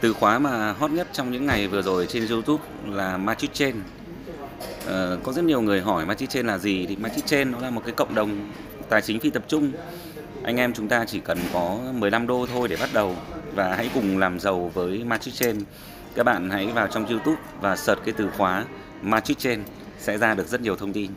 Từ khóa mà hot nhất trong những ngày vừa rồi trên YouTube là Magic Chain. Ờ, có rất nhiều người hỏi Magic Chain là gì thì Magic Chain nó là một cái cộng đồng tài chính phi tập trung. Anh em chúng ta chỉ cần có 15 đô thôi để bắt đầu và hãy cùng làm giàu với Magic Chain. Các bạn hãy vào trong YouTube và search cái từ khóa Magic Chain sẽ ra được rất nhiều thông tin.